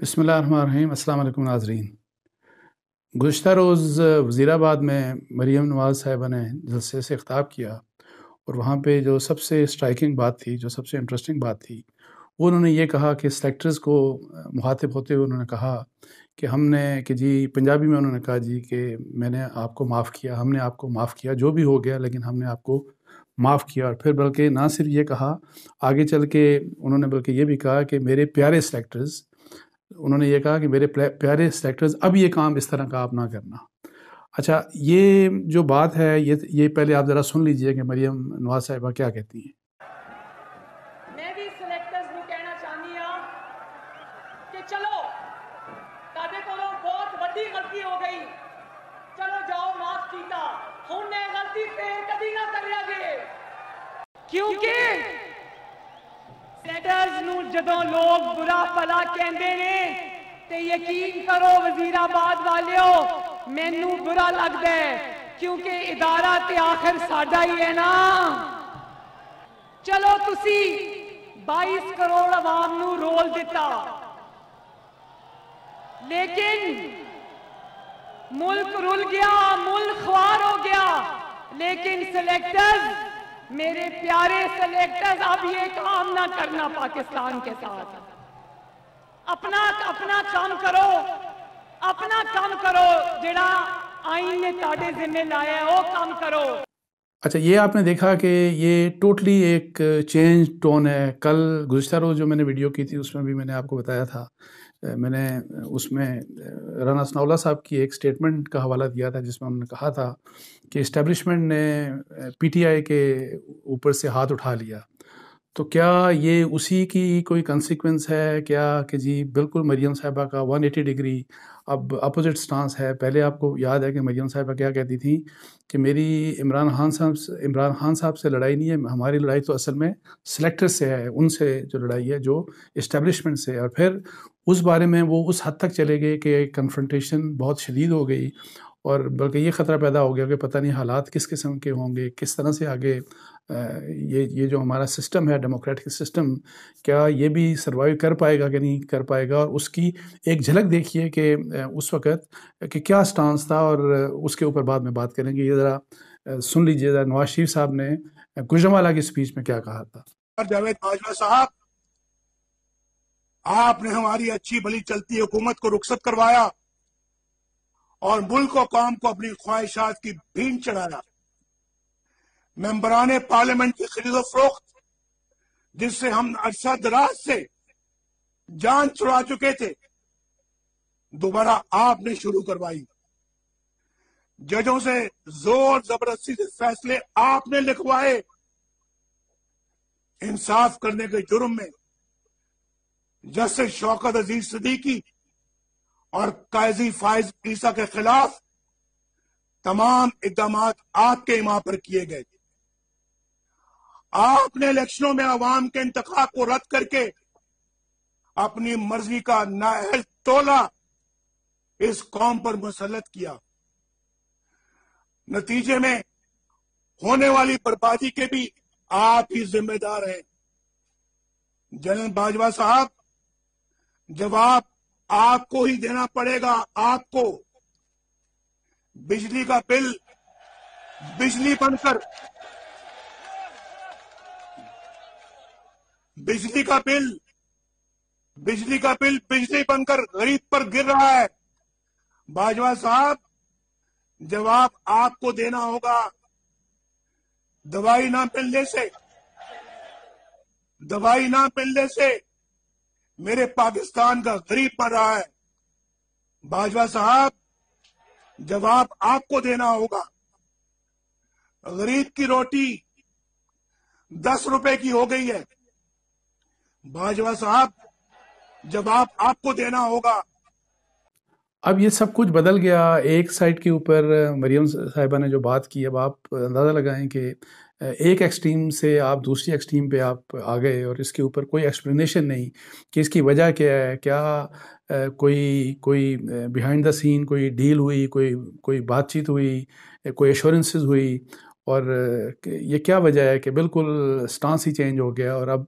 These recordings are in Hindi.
बसमीम अल्लाम नाजरीन। गुज्त रोज़ वज़ीराबाद में मरीम नवाज़ साहिबा ने जलसे से ख़िताब किया और वहाँ पे जो सबसे स्ट्राइकिंग बात थी, जो सबसे इंटरेस्टिंग बात थी, वो उन्होंने ये कहा कि सेलेक्टर्स को मुखातिब होते हुए उन्होंने कहा कि हमने कि जी, पंजाबी में उन्होंने कहा जी कि मैंने आपको माफ़ किया, हमने आपको माफ़ किया, जो भी हो गया, लेकिन हमने आपको माफ़ किया और फिर बल्कि ना सिर्फ़ ये कहा, आगे चल के उन्होंने बल्कि ये भी कहा कि मेरे प्यारे सेलेक्टर्स उन्होंने ये कहा कि मेरे प्यारे सेलेक्टर्स अब ये काम इस तरह का आप ना करना। अच्छा ये जो बात है, ये ये पहले आप ज़रा सुन लीजिए कि मरियम नवाज़ साहिबा क्या कहती हैं। क्योंकि ਸੈਟਰਸ ਨੂੰ ਜਦੋਂ ਲੋਕ ਬੁਰਾ ਭਲਾ ਕਹਿੰਦੇ ਨੇ ਤੇ ਯਕੀਨ ਕਰੋ ਵਜ਼ੀਰਾਬਾਦ ਵਾਲਿਓ ਮੈਨੂੰ ਬੁਰਾ ਲੱਗਦਾ ਹੈ ਕਿਉਂਕਿ ਇਦਾਰਾ ਤੇ ਆਖਰ ਸਾਡਾ ਹੀ ਹੈ ਨਾ ਚਲੋ ਤੁਸੀਂ 22 ਕਰੋੜ ਆਵਾਮ ਨੂੰ ਰੋਲ ਦਿੱਤਾ ਲੇਕਿਨ ਮੁਲਕ ਰੁਲ ਗਿਆ ਮੁਲਕ ਖਵਾਰ ਹੋ ਗਿਆ ਲੇਕਿਨ ਸਿਲੈਕਟਰਸ मेरे प्यारे सेलेक्टर्स अब ये काम ना करना पाकिस्तान के साथ। अपना अपना काम करो, अपना काम करो, जेड़ा आइन ने ताड़े जिम्मे लाया है, वो काम करो। अच्छा ये आपने देखा कि ये टोटली एक चेंज टोन है। कल गुजशत रोज़ जो मैंने वीडियो की थी, उसमें भी मैंने आपको बताया था मैंने उसमें राना सनाउल्ला साहब की एक स्टेटमेंट का हवाला दिया था, जिसमें उन्होंने कहा था कि इस्टेब्लिशमेंट ने पीटीआई के ऊपर से हाथ उठा लिया। तो क्या ये उसी की कोई कंसिक्वेंस है? क्या कि जी बिल्कुल मरियम साहिबा का 180 डिग्री अब अपोजिट स्टांस है। पहले आपको याद है कि मरियम साहिबा क्या कहती थी कि मेरी इमरान खान साहब इमरान खान साहब से लड़ाई नहीं है, हमारी लड़ाई तो असल में सिलेक्टर से है, उनसे जो लड़ाई है, जो इस्टेब्लिशमेंट से और फिर उस बारे में वो उस हद तक चले गए कि कन्फ्रंटेशन बहुत शदीद हो गई और बल्कि ये ख़तरा पैदा हो गया कि पता नहीं हालात किस किस्म के होंगे, किस तरह से आगे ये ये जो हमारा सिस्टम है डेमोक्रेटिक सिस्टम क्या ये भी सर्वाइव कर पाएगा कि नहीं कर पाएगा? और उसकी एक झलक देखिए कि उस वक़्त कि क्या स्टांस था और उसके ऊपर बाद में बात करेंगे। ये ज़रा सुन लीजिए, ज़रा नवाज़ शरीफ साहब ने गुजरवाला की स्पीच में क्या कहा था। जावेद बाजवा साहब, आपने हमारी अच्छी भली चलती हुकूमत को रुखसत करवाया और मुल्क और कौम को अपनी ख्वाहिशात की भीड़ चढ़ाया। मेंबरान पार्लियामेंट की खरीदो फरोख्त, जिससे हम अरसा दराज से जान छुड़ा चुके थे, दोबारा आपने शुरू करवाई। जजों से ज़ोर ज़बरदस्ती से फैसले आपने लिखवाए। इंसाफ करने के जुर्म में जस्टिस शौकत अज़ीज़ सदीकी और काजी फायज ईसा के खिलाफ तमाम इकदाम आपके इमा पर किए गए। आपने इलेक्शनों में अवाम के इंतखा को रद्द करके अपनी मर्ज़ी का नाहल तोला इस कौम पर मुसलत किया। नतीजे में होने वाली बर्बादी के भी आप ही जिम्मेदार हैं। जनरल बाजवा साहब जवाब आपको ही देना पड़ेगा, आपको बिजली का बिल, बिजली बनकर बिजली का बिल, बिजली का बिल बिजली बनकर गरीब पर गिर रहा है। बाजवा साहब जवाब आपको देना होगा, दवाई ना मिलने से, दवाई ना मिलने से मेरे पाकिस्तान का गरीब मर रहा है। बाजवा साहब जवाब आपको देना होगा गरीब की रोटी दस रुपए की हो गई है। बाजवा साहब जवाब आपको देना होगा। अब ये सब कुछ बदल गया। एक साइड के ऊपर मरियम साहिबा ने जो बात की, अब आप अंदाज़ा लगाएँ कि एक एक्सट्रीम से आप दूसरी एक्सट्रीम पे आप आ गए और इसके ऊपर कोई एक्सप्लेनेशन नहीं कि इसकी वजह क्या है। क्या कोई कोई बिहाइंड द सीन कोई डील हुई, कोई कोई बातचीत हुई, कोई एश्योरेंसेस हुई? और ये क्या वजह है कि बिल्कुल स्टांस ही चेंज हो गया और अब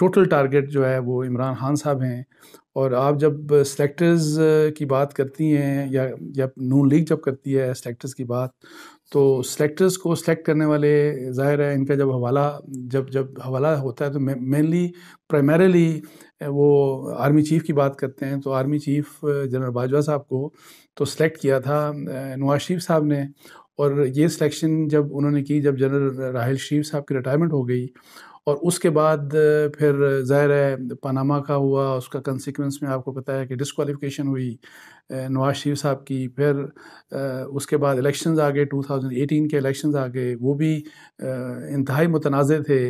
टोटल टारगेट जो है वो इमरान खान साहब हैं। और आप जब सेलेक्टर्स की बात करती हैं या या नून लीग जब करती है सेलेक्टर्स की बात तो सेलेक्टर्स को सेलेक्ट करने वाले ज़ाहिर है इनका जब हवाला, जब जब हवाला होता है तो मेनली प्राइमरीली वो आर्मी चीफ़ की बात करते हैं। तो आर्मी चीफ़ जनरल बाजवा साहब को तो सेलेक्ट किया था नवाज़ शरीफ साहब ने और ये सिलेक्शन जब उन्होंने की, जब जनरल राहिल शरीफ साहब की रिटायरमेंट हो गई और उसके बाद, फिर ज़ाहिर है पनामा का हुआ, उसका कंसिक्वेंस में आपको पता है कि डिसक्वालिफिकेशन हुई नवाज़ शरीफ साहब की, फिर उसके बाद इलेक्शंस आ गए 2018 के इलेक्शंस आ गए, वो भी इंतहाई मुतनाज़ थे।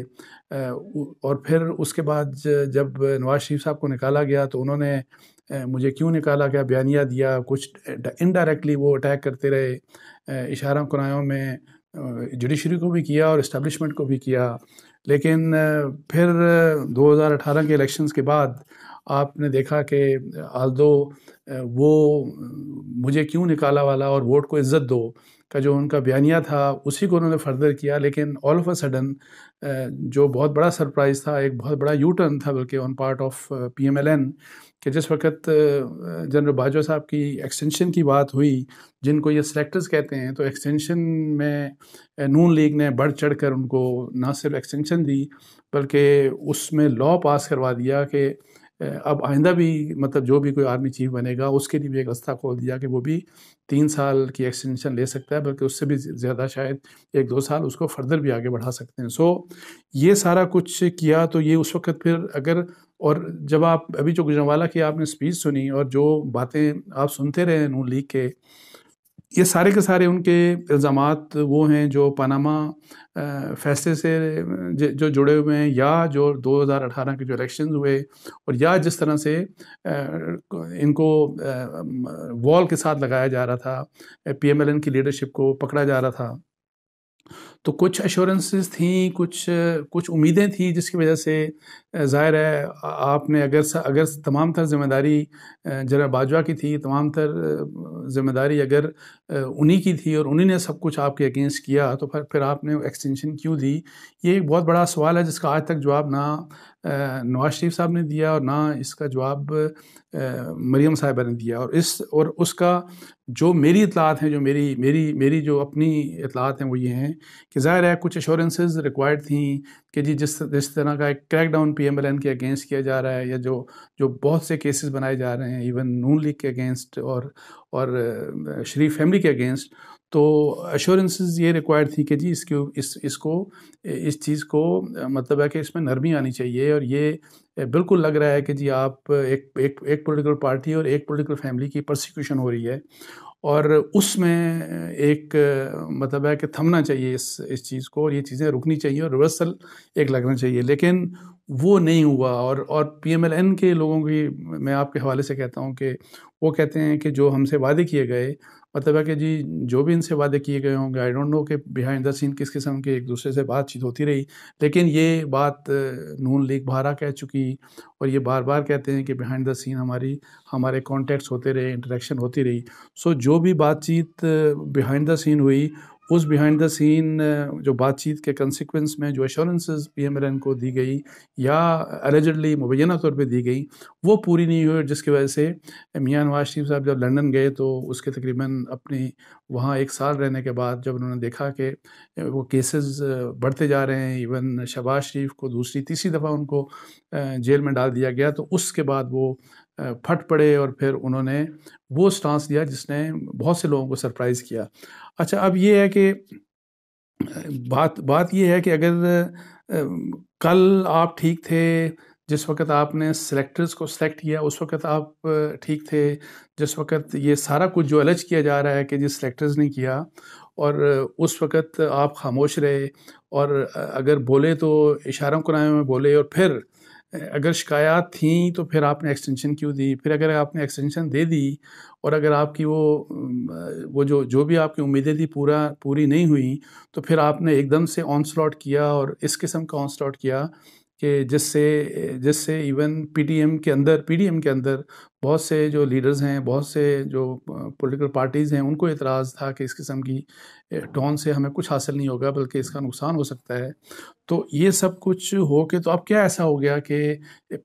और फिर उसके बाद जब नवाज़ शरीफ साहब को निकाला गया तो उन्होंने मुझे क्यों निकाला गया बयानिया दिया? कुछ इनडायरेक्टली वो अटैक करते रहे। इशारा कुनायों में जुडिशरी को भी किया और इस्टबलिशमेंट को भी किया। लेकिन फिर 2018 के इलेक्शंस के बाद आपने देखा कि आल्दो वो, मुझे क्यों निकाला वाला और वोट को इज़्ज़त दो? का जो उनका बयानिया था, उसी को उन्होंने फर्दर किया। लेकिन ऑल ऑफ़ अ सडन जो बहुत बड़ा सरप्राइज़ था, एक बहुत बड़ा यू टर्न था बल्कि on part of P M L N कि जिस वक्त जनरल बाजवा साहब की एक्सटेंशन की बात हुई, जिनको ये सेलेक्टर्स कहते हैं तो एक्सटेंशन में नून लीग ने बढ़ चढ़ कर उनको ना सिर्फ़ एक्सटेंशन दी, बल्कि उसमें लॉ पास करवा दिया कि अब आइंदा भी मतलब जो भी कोई आर्मी चीफ बनेगा, उसके लिए भी एक रास्ता खोल दिया कि वो भी तीन साल की एक्सटेंशन ले सकता है, बल्कि उससे भी ज़्यादा शायद एक दो साल उसको फर्दर भी आगे बढ़ा सकते हैं। सो ये सारा कुछ किया तो ये उस वक्त फिर अगर और जब आप अभी जो गुजरवाला की आपने स्पीच सुनी और जो बातें आप सुनते रहे नून लीग के, ये सारे के सारे उनके इल्ज़ाम वो हैं जो पनामा फैसले से, जो जुड़े हुए हैं या जो 2018 के जो इलेक्शन हुए और या जिस तरह से इनको वॉल के साथ लगाया जा रहा था पीएमएलएन की लीडरशिप को पकड़ा जा रहा था। तो कुछ अश्योरेंसेस थी, कुछ कुछ उम्मीदें थी जिसकी वजह से ज़ाहिर है आपने अगर अगर तमाम तर ज़िम्मेदारी जरा बाजवा की थी, तमाम तर ज़िम्मेदारी अगर उन्हीं की थी और उन्हीं ने सब कुछ आपके अगेंस्ट किया तो फिर फिर आपने एक्सटेंशन क्यों दी? ये एक बहुत बड़ा सवाल है जिसका आज तक जवाब ना नवाज़ शरीफ साहब ने दिया और ना इसका जवाब मरियम साहिबा ने दिया। और इस, और उसका जो मेरी इतलात हैं, जो मेरी मेरी मेरी जो अपनी इतलात हैं, वो ये हैं कि ज़ाहिर है कुछ एश्योरेंसेज रिक्वायर्ड थी कि जी जिस जिस तरह का एक crack down P M L N के अगेंस्ट किया जा रहा है या जो जो बहुत से केसेस बनाए जा रहे हैं इवन नून लीग के अगेंस्ट और और शरीफ फैमिली के अगेंस्ट तो अश्योरेंसेस ये रिक्वायर्ड थी कि जी इसके, इस, इसको, इस चीज़ को मतलब है कि इसमें नरमी आनी चाहिए और ये बिल्कुल लग रहा है कि जी आप एक एक एक पॉलिटिकल पार्टी और एक पॉलिटिकल फैमिली की प्रोसिक्यूशन हो रही है और उसमें एक मतलब है कि थमना चाहिए इस इस चीज़ को और ये चीज़ें रुकनी चाहिए और रिवर्सल एक लगना चाहिए। लेकिन वो नहीं हुआ और और पीएमएलएन के लोगों की, मैं आपके हवाले से कहता हूँ कि वो कहते हैं कि जो हमसे वादे किए गए मतलब है कि जी, जो भी इनसे वादे किए गए होंगे आई डोंट नो कि बिहाइंड द सीन किस किस्म के एक दूसरे से बातचीत होती रही। लेकिन ये बात नून लीग बारह कह चुकी और ये बार बार कहते हैं कि बिहाइंड द सीन हमारी, हमारे कॉन्टेक्ट्स होते रहे इंटरेक्शन होती रही। सो जो भी बातचीत बिहाइंड द सीन हुई उस बिहाइंड द सीन जो बातचीत के कंसिक्वेंस में जो assurances P M L N को दी गई, या एलिजिडली मुबैना तौर पे दी गई, वो पूरी नहीं हुई जिसकी वजह से मियाँ नवाज़ शरीफ साहब जब लंदन गए तो उसके तकरीबन अपनी वहाँ एक साल रहने के बाद जब उन्होंने देखा कि वो केसेस बढ़ते जा रहे हैं इवन शबाज शरीफ को दूसरी, तीसरी दफ़ा उनको जेल में डाल दिया गया तो उसके बाद वो फट पड़े और फिर उन्होंने वो स्टांस लिया जिसने बहुत से लोगों को सरप्राइज़ किया। अच्छा अब ये है कि बात बात ये है कि अगर कल आप ठीक थे, जिस वक्त आपने सेलेक्टर्स को सेलेक्ट किया, उस वक्त आप ठीक थे, जिस वक्त ये सारा कुछ जो अलज किया जा रहा है कि जिस सेलेक्टर्स ने किया, और उस वक्त आप खामोश रहे, और अगर बोले तो इशारों कुनायों में बोले, और फिर अगर शिकायत थी तो फिर आपने एक्सटेंशन क्यों दी? फिर अगर आपने एक्सटेंशन दे दी, और अगर आपकी वो वो जो जो भी आपकी उम्मीदें थी पूरा, पूरी नहीं हुई तो फिर आपने एकदम से ऑन स्लॉट किया और इस किस्म का ऑन स्लॉट किया कि जिससे जिससे इवन पीटीएम के अंदर पीडीएम के अंदर बहुत से जो लीडर्स हैं, बहुत से जो पॉलिटिकल पार्टीज़ हैं, उनको इतराज़ था कि इस किस्म की टोन से हमें कुछ हासिल नहीं होगा, बल्कि इसका नुकसान हो सकता है। तो ये सब कुछ हो के तो अब क्या ऐसा हो गया कि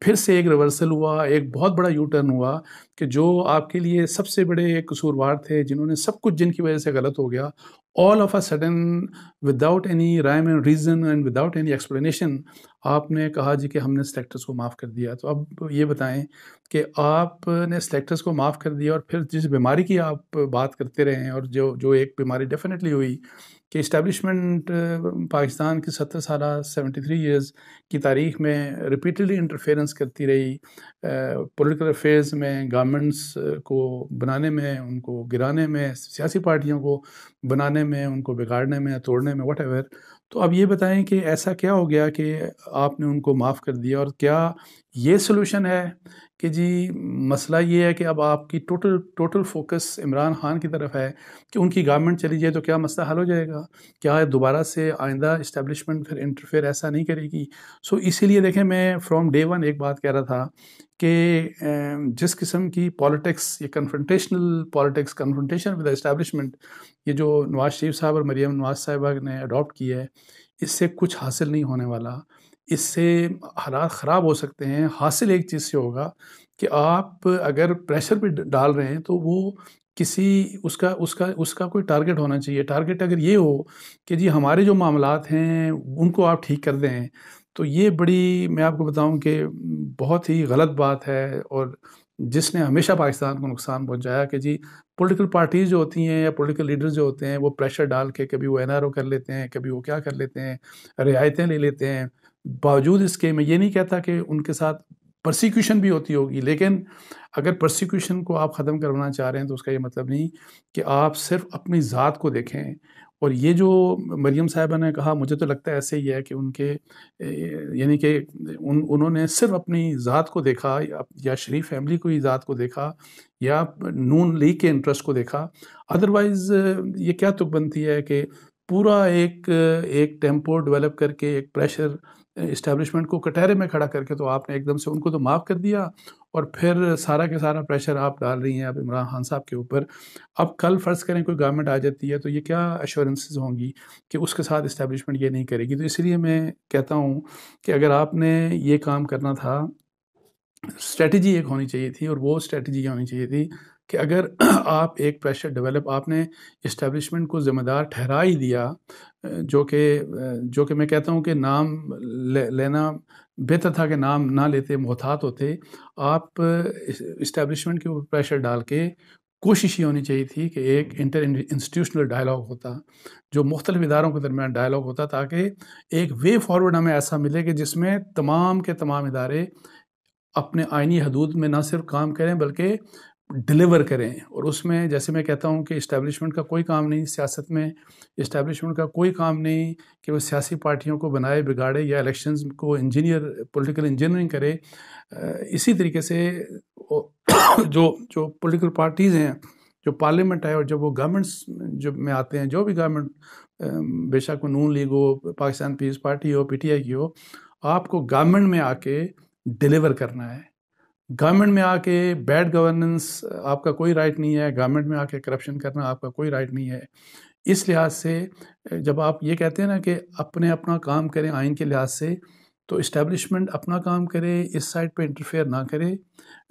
फिर से एक रिवर्सल हुआ, एक बहुत बड़ा यू टर्न हुआ कि जो आपके लिए सबसे बड़े कसूरवार थे, जिन्होंने सब कुछ जिनकी वजह से गलत हो गया all of a sudden without any rhyme and reason and without any explanation आपने कहा जी कि हमने सेलेक्टर्स को माफ़ कर दिया। तो अब ये बताएँ कि आपने सेलेक्टर्स को माफ़ कर दिया और फिर जिस बीमारी की आप बात करते रहे हैं और जो जो एक बीमारी डेफिनेटली हुई कि इस्टेबलिशमेंट पाकिस्तान की सत्तर साल सेवेंटी थ्री ईयर्स की तारीख में रिपीटली इंटरफेरेंस करती रही। पोलिटिकल अफेयर्स में गवर्नमेंट्स को बनाने में, उनको गिराने में, सियासी पार्टियों को बनाने में, उनको बिगाड़ने में, तोड़ने में वट तो अब ये बताएँ कि ऐसा क्या हो गया कि आपने उनको माफ़ कर दिया और क्या ये सोल्यूशन है कि जी, मसला ये है कि अब आपकी total total focus Imran Khan की तरफ़ है कि उनकी गवर्नमेंट चली जाए तो क्या मसला हल हो जाएगा? क्या दोबारा से आइंदा इस्टेब्लिशमेंट फिर इंटरफेयर ऐसा नहीं करेगी? सो इसीलिए देखें, मैं फ्रॉम डे वन एक बात कह रहा था कि जिस किस्म की पॉलिटिक्स, ये confrontational politics confrontation with establishment ये जो नवाज़ शरीफ साहब और मरियम नवाज़ साहिबा ने अडॉप्ट किया है, इससे कुछ हासिल नहीं होने वाला। इससे हालात ख़राब हो सकते हैं। हासिल एक चीज़ से होगा कि आप अगर प्रेशर भी डाल रहे हैं तो वो किसी, उसका उसका उसका कोई टारगेट होना चाहिए। टारगेट अगर ये हो कि जी हमारे जो मामलात हैं, उनको आप ठीक कर दें तो ये बड़ी मैं आपको बताऊँ कि बहुत ही गलत बात है और जिसने हमेशा पाकिस्तान को नुकसान पहुँचाया कि जी पॉलिटिकल पार्टीज़ जो होती हैं या पॉलिटिकल लीडर्स जो होते हैं, वो प्रेशर डाल के कभी वो एनआरओ कर लेते हैं, कभी वो क्या कर लेते हैं, रियायतें ले लेते हैं। बावजूद इसके मैं ये नहीं कहता कि उनके साथ प्रोसिक्यूशन भी होती होगी। लेकिन अगर प्रोसिक्यूशन को आप ख़त्म करवाना चाह रहे हैं तो उसका ये मतलब नहीं कि आप सिर्फ़ अपनी ज़ात को देखें। और ये जो मरियम साहिबा ने कहा मुझे तो लगता है ऐसे ही है कि उनके यानी कि उन उन्होंने सिर्फ़ अपनी ज़ात को देखा या, शरीफ फैमिली को ही ज़ात को देखा या नून लीग के इंटरेस्ट को देखा। अदरवाइज़ ये क्या तुक बनती है कि पूरा एक एक टेंपो डेवलप करके एक प्रेशर इस्टेब्लिशमेंट को कटहरे में खड़ा करके तो आपने एकदम से उनको तो माफ़ कर दिया और फिर सारा के सारा प्रेशर आप डाल रही हैं अब इमरान खान साहब के ऊपर। अब कल फ़र्ज़ करें कोई गवर्नमेंट आ जाती है तो ये क्या अश्योरेंसेस होंगी कि उसके साथ इस्टेब्लिशमेंट ये नहीं करेगी? तो इसलिए मैं कहता हूँ कि अगर आपने ये काम करना था स्ट्रेटजी एक होनी चाहिए थी और वो स्ट्रेटजी होनी चाहिए थी कि अगर आप एक प्रेशर डेवलप आपने इस्टेब्लिशमेंट को ज़िम्मेदार ठहरा ही दिया जो कि जो कि मैं कहता हूँ कि नाम ले, लेना बेहतर था कि नाम ना लेते मोहतात होते। आप इस्टेब्लिशमेंट के ऊपर प्रेशर डाल के कोशिश ये होनी चाहिए थी कि एक इंटर इंस्टीट्यूशनल डायलॉग होता जो मुख्तलिफ़ इदारों के दरमियान डायलॉग होता ताकि एक वे फॉरवर्ड हमें ऐसा मिले कि जिसमें तमाम के तमाम इदारे अपने आइनी हदूद में ना सिर्फ़ काम करें बल्कि डिलीवर करें और उसमें जैसे मैं कहता हूँ कि इस्टेब्लिशमेंट का कोई काम नहीं, सियासत में इस्टेब्लिशमेंट का कोई काम नहीं कि वो सियासी पार्टियों को बनाए, बिगाड़े या इलेक्शंस को इंजीनियर पॉलिटिकल इंजीनियरिंग करे। इसी तरीके से जो जो पॉलिटिकल पार्टीज़ हैं, जो पार्लियामेंट है और जब वो गवर्नमेंट्स जो में आते हैं, जो भी गवर्नमेंट बेशक नून लीग हो, पाकिस्तान पीस पार्टी हो, पीटीआई की हो, आपको गवर्नमेंट में आके डिलीवर करना है। गवर्नमेंट में आके बैड गवर्नेंस आपका कोई राइट नहीं है, गवर्नमेंट में आके करप्शन करना आपका कोई राइट नहीं है। इस लिहाज से जब आप ये कहते हैं ना कि अपने अपना काम करें आइन के लिहाज से तो इस्टेब्लिशमेंट अपना काम करे, इस साइड पे इंटरफेयर ना करे।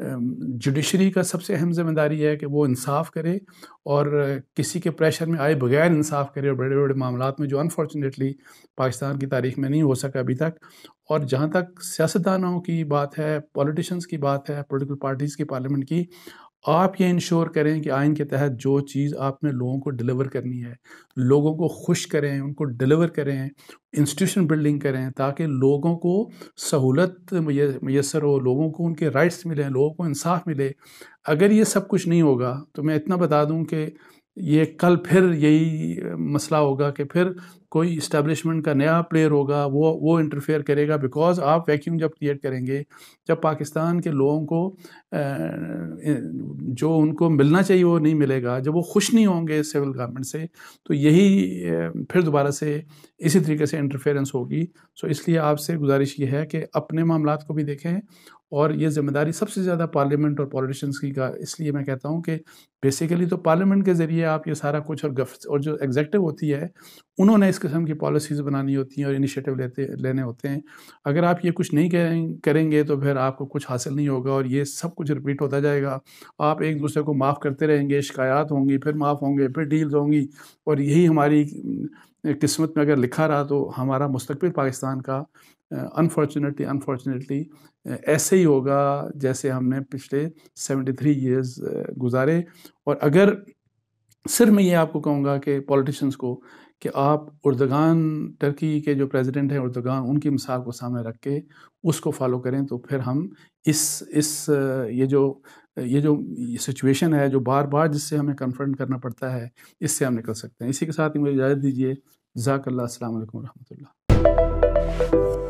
जुडिशरी का सबसे अहम ज़िम्मेदारी है कि वो इंसाफ करे और किसी के प्रेशर में आए बगैर इंसाफ करे और बड़े बड़े मामला में जो अनफॉर्चुनेटली पाकिस्तान की तारीख में नहीं हो सका अभी तक। और जहाँ तक सियासतदानों की बात है पॉलिटिशियंस की बात है पॉलिटिकल पार्टीज़ की पार्लियामेंट की आप ये इंश्योर करें कि आइन के तहत जो चीज़ आपने लोगों को डिलीवर करनी है, लोगों को खुश करें, उनको डिलीवर करें इंस्टीट्यूशन बिल्डिंग करें, ताकि लोगों को सहूलत मैसर हो, लोगों को उनके राइट्स मिलें, लोगों को इंसाफ मिले। अगर ये सब कुछ नहीं होगा तो मैं इतना बता दूँ कि ये कल फिर यही मसला होगा कि फिर कोई इस्टेब्लिशमेंट का नया प्लेयर होगा, वो वो इंटरफेयर करेगा बिकॉज़ आप वैक्यूम जब क्रिएट करेंगे, जब पाकिस्तान के लोगों को जो उनको मिलना चाहिए वो नहीं मिलेगा, जब वो खुश नहीं होंगे सिविल गवर्नमेंट से तो यही फिर दोबारा से इसी तरीके से इंटरफेरेंस होगी। सो इसलिए आपसे गुजारिश ये है कि अपने मामला को भी देखें और ये ज़िम्मेदारी सबसे ज़्यादा पार्लियामेंट और पॉलिटिशियंस की का, इसलिए मैं कहता हूँ कि बेसिकली तो पार्लियामेंट के ज़रिए आप ये सारा कुछ और गफ, और जो एग्जेक्टिव होती है, उन्होंने किस्म की पॉलिसीज़ बनानी होती हैं और इनिशिएटिव लेते, लेने होते हैं। अगर आप ये कुछ नहीं करेंगे तो फिर आपको कुछ हासिल नहीं होगा और ये सब कुछ रिपीट होता जाएगा। आप एक दूसरे को माफ़ करते रहेंगे, शिकायत होंगी, फिर माफ़ होंगे, फिर डील्स होंगी और यही हमारी किस्मत में अगर लिखा रहा तो हमारा मुस्तबिल पाकिस्तान का अनफॉर्चुनेटली अनफॉर्चुनेटली ऐसे ही होगा जैसे हमने पिछले 73 ईयर्स गुजारे। और अगर सिर्फ़ मैं ये आपको कहूँगा कि पॉलिटिशियंस को कि आप उर्दगान, टर्की के जो प्रेसिडेंट हैं उर्दगान, उनकी मिसाल को सामने रख के उसको फॉलो करें तो फिर हम इस इस, ये जो ये जो सिचुएशन है, जो बार बार जिससे हमें कन्फ्रंट करना पड़ता है, इससे हम निकल सकते हैं। इसी के साथ ही मुझे इजाज़त दीजिए। जजाकल्ला असल वरहमल